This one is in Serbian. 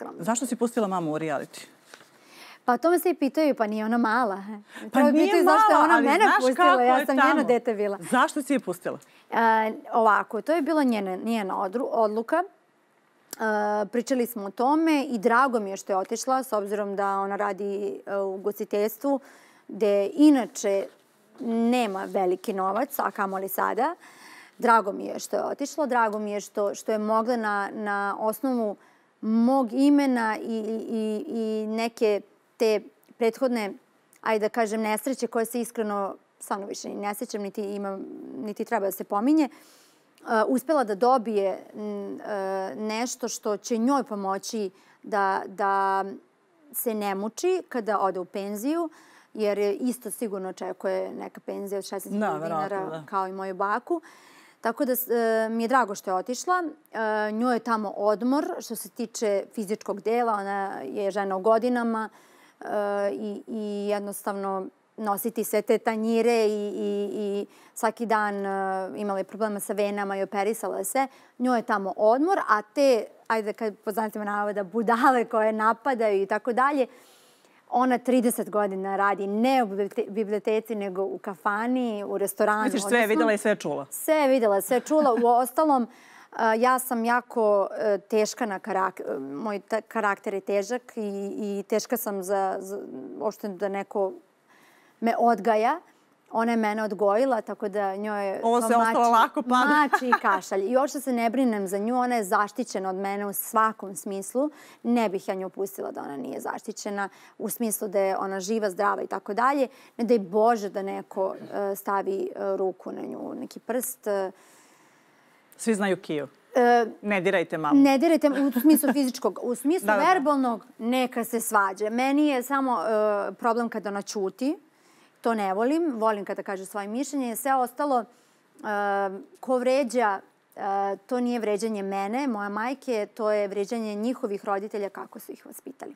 skromna. Zašto si pustila mamu u reality? Pa to me se i pitaju, pa nije ona mala. Pa to nije pitaju zašto je mala, ona ali mene znaš pustila, kako ja sam tamo. njeno dete bila. Zašto si je pustila? E, ovako, to je bila njena, njena odluka. E, pričali smo o tome i drago mi je što je otišla, s obzirom da ona radi e, u gostiteljstvu, gde inače nema veliki novac, a kamoli sada. Drago mi je što je otišla, drago mi je što, što je mogla na, na osnovu mog imena i, i, i neke te prethodne, ajde da kažem, nesreće koje se iskreno stvarno više ne sećam, niti, ima, niti treba da se pominje, uh, uspela da dobije uh, nešto što će njoj pomoći da, da se ne muči kada ode u penziju, jer je isto sigurno očekuje neka penzija od 16.000 Da, dinara da. kao i moju baku. Tako da e, mi je drago što je otišla. E, njoj je tamo odmor što se tiče fizičkog dela. Ona je žena u godinama e, i, i jednostavno nositi sve te tanjire i, i, i svaki dan e, imala je problema sa venama i operisala se. Njoj je tamo odmor, a te, ajde kad poznatima navoda, budale koje napadaju i tako dalje, ona 30 godina radi ne u biblioteci, nego u kafani, u restoranu. Misliš sve je videla i sve čula? sve je videla, sve čula. U ostalom, ja sam jako e, teška na karakter. Moj karakter je težak i, i teška sam za, za uopšte da neko me odgaja. Ona je mene odgojila, tako da njoj je... Ovo se ostalo lako pada. Mači i kašalj. I uopšte se ne brinem za nju, ona je zaštićena od mene u svakom smislu. Ne bih ja nju pustila da ona nije zaštićena u smislu da je ona živa, zdrava i tako dalje. Ne daj Bože da neko e, stavi e, ruku na nju, neki prst. E, Svi znaju Kiju. e, Ne dirajte mamu. ne dirajte u smislu fizičkog. U smislu Da, da, da. verbalnog neka se svađa. Meni je samo e, problem kada ona ćuti. To ne volim. Volim kada kaže svoje mišljenje. Sve ostalo, e, ko vređa, e, to nije vređanje mene, moja majke, to je vređanje njihovih roditelja kako su ih vaspitali.